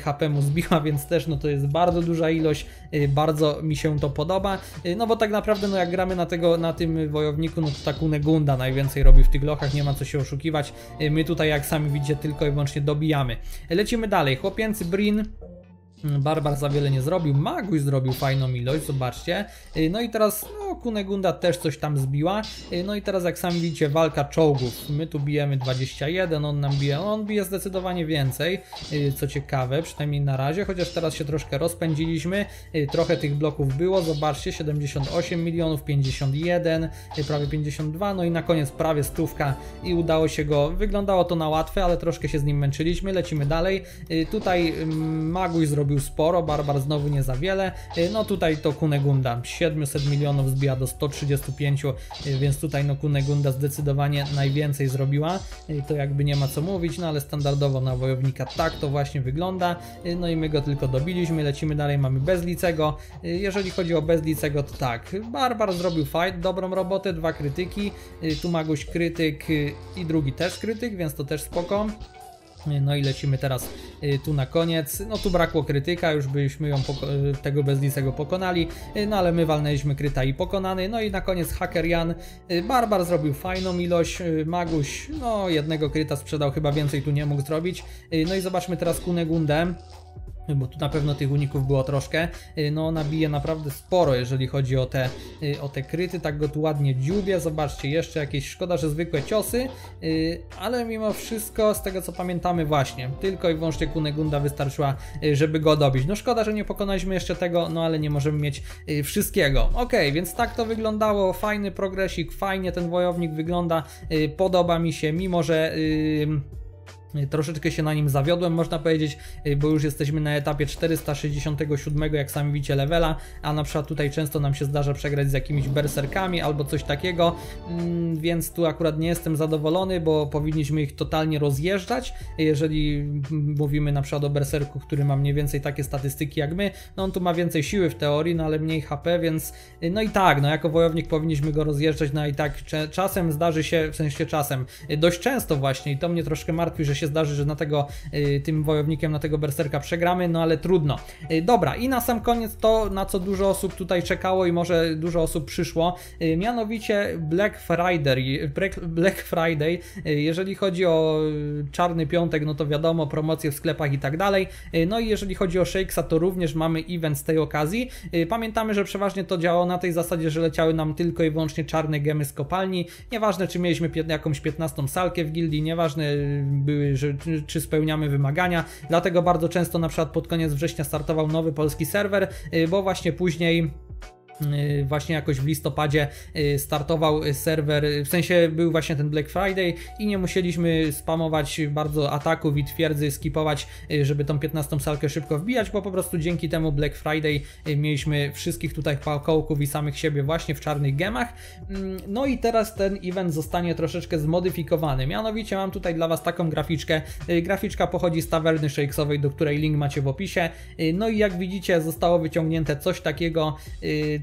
[SPEAKER 1] HP mu zbiła, więc też no to jest bardzo duża ilość. Bardzo mi się to podoba. No bo tak naprawdę, no jak gramy na, tego, na tym wojowniku, no to ta Kunegunda Gunda najwięcej robi w tych lochach, nie ma co się oszukiwać. Y, my tutaj, jak sami widzicie, tylko i wyłącznie dobijamy. Lecimy dalej. Chłopięcy Brin Barbar za wiele nie zrobił, Maguś zrobił fajną ilość, zobaczcie. Y, no i teraz, no, Kunegunda też coś tam zbiła. Y, no i teraz, jak sami widzicie, walka czołgów. My tu bijemy 21, on nam bije, on bije zdecydowanie więcej, y, co ciekawe, przynajmniej na razie, chociaż teraz się troszkę rozpędziliśmy. Trochę tych bloków było, zobaczcie, 78 milionów, 51, prawie 52, no i na koniec prawie stówka i udało się go, wyglądało to na łatwe, ale troszkę się z nim męczyliśmy, lecimy dalej. Tutaj mm, Maguś zrobił zrobił sporo, Barbar znowu nie za wiele. Y, no tutaj to Kunegunda 700 milionów zbija do 135, y, więc tutaj no Kunegunda zdecydowanie najwięcej zrobiła. Y, to jakby nie ma co mówić, no ale standardowo na wojownika tak to właśnie wygląda. No i my go tylko dobiliśmy, lecimy dalej, mamy Bezlicego. Jeżeli chodzi o Bezlicego to tak, Barbar zrobił fight, dobrą robotę, dwa krytyki, tu Maguś krytyk i drugi też krytyk, więc to też spoko. No i lecimy teraz y, tu na koniec. No tu brakło krytyka, już byśmy ją y, tego bezlicego pokonali, y, no ale my walnęliśmy kryta i pokonany. No i na koniec Hacker Jan. Barbar zrobił fajną ilość, Maguś no jednego kryta sprzedał, chyba więcej tu nie mógł zrobić. No i zobaczmy teraz Kunegundę bo tu na pewno tych uników było troszkę, y, no nabije naprawdę sporo, jeżeli chodzi o te, y, o te kryty, tak go tu ładnie dziubie, zobaczcie, jeszcze jakieś, szkoda, że zwykłe ciosy, y, ale mimo wszystko, z tego co pamiętamy właśnie, tylko i wyłącznie Kunegunda wystarczyła, żeby go dobić. No szkoda, że nie pokonaliśmy jeszcze tego, no ale nie możemy mieć wszystkiego. Ok, więc tak to wyglądało, fajny progresik, fajnie ten wojownik wygląda, podoba mi się, mimo że... Yy, Troszeczkę się na nim zawiodłem, można powiedzieć, y, bo już jesteśmy na etapie 467, jak sami widzicie, levela, a na przykład tutaj często nam się zdarza przegrać z jakimiś berserkami albo coś takiego, mm, więc tu akurat nie jestem zadowolony, bo powinniśmy ich totalnie rozjeżdżać. Jeżeli mówimy na przykład o berserku, który ma mniej więcej takie statystyki jak my, no on tu ma więcej siły w teorii, no ale mniej HP, więc y, no i tak, no jako wojownik powinniśmy go rozjeżdżać, no i tak czasem zdarzy się, w sensie czasem, y, dość często właśnie i to mnie troszkę martwi, że się zdarzy, że na tego, y, tym wojownikiem, na tego berserka przegramy, no ale trudno. Y, dobra, i na sam koniec to, na co dużo osób tutaj czekało i może dużo osób przyszło, y, mianowicie Black Friday. Black Friday, jeżeli chodzi o czarny piątek, no to wiadomo, promocje w sklepach i tak dalej. No i jeżeli chodzi o Shakesa, to również mamy event z tej okazji. Pamiętamy, że przeważnie to działało na tej zasadzie, że leciały nam tylko i wyłącznie czarne gemy z kopalni. Nieważne, czy mieliśmy jakąś 15 salkę w gildii, nieważne były że, czy spełniamy wymagania. Dlatego bardzo często na przykład pod koniec września startował nowy polski serwer, y, bo właśnie później właśnie jakoś w listopadzie y, startował serwer, w sensie był właśnie ten Black Friday i nie musieliśmy spamować bardzo ataków i twierdzy, skipować, y, żeby tą 15 salkę szybko wbijać, bo po prostu dzięki temu Black Friday mieliśmy wszystkich tutaj pakołków i samych siebie właśnie w czarnych gemach. Mm, no i teraz ten event zostanie troszeczkę zmodyfikowany. Mianowicie mam tutaj dla Was taką graficzkę. Graficzka pochodzi z tawerny shakesowej, do której link macie w opisie. No i jak widzicie zostało wyciągnięte coś takiego,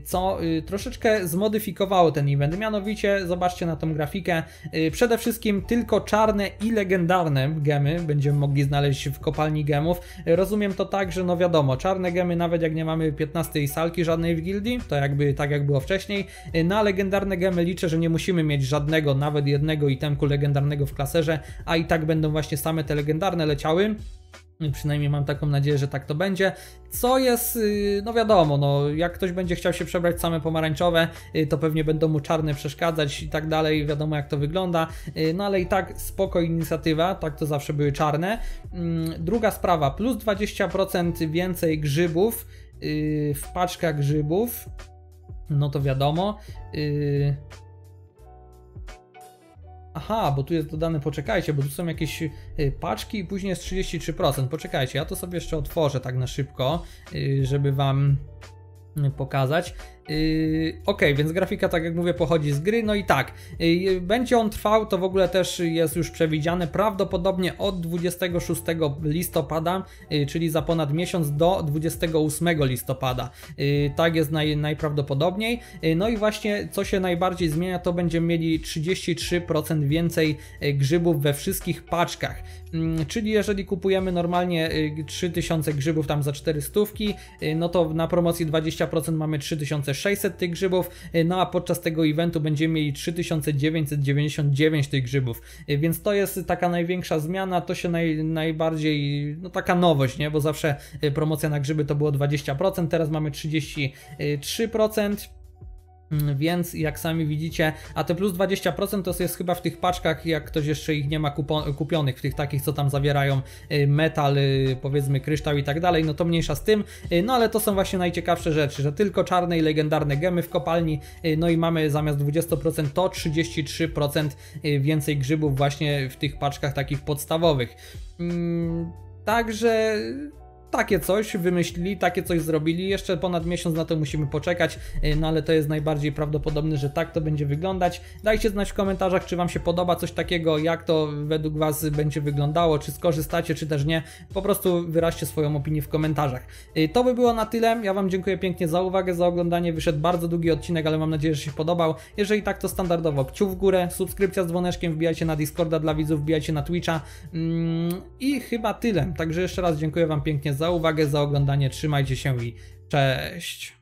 [SPEAKER 1] co y, troszeczkę zmodyfikowało ten event. Mianowicie, zobaczcie na tą grafikę, y, przede wszystkim tylko czarne i legendarne gemy będziemy mogli znaleźć w kopalni gemów. Rozumiem to tak, że no wiadomo, czarne gemy nawet jak nie mamy 15 salki żadnej w gildii, to jakby tak jak było wcześniej, y, na legendarne gemy liczę, że nie musimy mieć żadnego, nawet jednego itemku legendarnego w klaserze, a i tak będą właśnie same te legendarne leciały. Przynajmniej mam taką nadzieję, że tak to będzie. Co jest, y, no wiadomo, no jak ktoś będzie chciał się przebrać same pomarańczowe, y, to pewnie będą mu czarne przeszkadzać i tak dalej, wiadomo jak to wygląda. Y, no ale i tak spoko inicjatywa, tak to zawsze były czarne. Mm, druga sprawa, plus 20% więcej grzybów w paczkach grzybów. No to wiadomo. Aha, bo tu jest dodane, poczekajcie, bo tu są jakieś y, paczki i później jest 33%. Poczekajcie, ja to sobie jeszcze otworzę tak na szybko, y, żeby Wam y, pokazać. Yy, ok, więc grafika, tak jak mówię, pochodzi z gry. No i tak, yy, będzie on trwał, to w ogóle też jest już przewidziane prawdopodobnie od 26 listopada, yy, czyli za ponad miesiąc do 28 listopada. Yy, tak jest naj, najprawdopodobniej. Yy, no i właśnie, co się najbardziej zmienia, to będziemy mieli 33% więcej yy, grzybów we wszystkich paczkach. Czyli jeżeli kupujemy normalnie yy, 3000 grzybów tam za 400, yy, no to na promocji 20% mamy 3600 600 tych grzybów, y, no a podczas tego eventu będziemy mieli 3999 tych grzybów, y, więc to jest taka największa zmiana, to się naj, najbardziej, no taka nowość, nie, bo zawsze y, promocja na grzyby to było 20%, teraz mamy 33%. Mm, więc jak sami widzicie, a te plus 20% to jest chyba w tych paczkach, jak ktoś jeszcze ich nie ma kupionych, w tych takich, co tam zawierają y, metal, y, powiedzmy kryształ i tak dalej, no to mniejsza z tym, y, no ale to są właśnie najciekawsze rzeczy, że tylko czarne i legendarne gemy w kopalni, no i mamy zamiast 20% to 33% więcej grzybów właśnie w tych paczkach takich podstawowych. Mm, także takie coś wymyślili, takie coś zrobili. Jeszcze ponad miesiąc na to musimy poczekać, y, no ale to jest najbardziej prawdopodobne, że tak to będzie wyglądać. Dajcie znać w komentarzach, czy Wam się podoba coś takiego, jak to według Was będzie wyglądało, czy skorzystacie, czy też nie. Po prostu wyraźcie swoją opinię w komentarzach. Y, to by było na tyle. Ja Wam dziękuję pięknie za uwagę, za oglądanie. Wyszedł bardzo długi odcinek, ale mam nadzieję, że się podobał. Jeżeli tak, to standardowo kciuk w górę, subskrypcja z dzwoneczkiem, wbijajcie na Discorda dla widzów, wbijajcie na Twitcha mm, i chyba tyle. Także jeszcze raz dziękuję Wam pięknie za uwagę, za oglądanie. Trzymajcie się i cześć.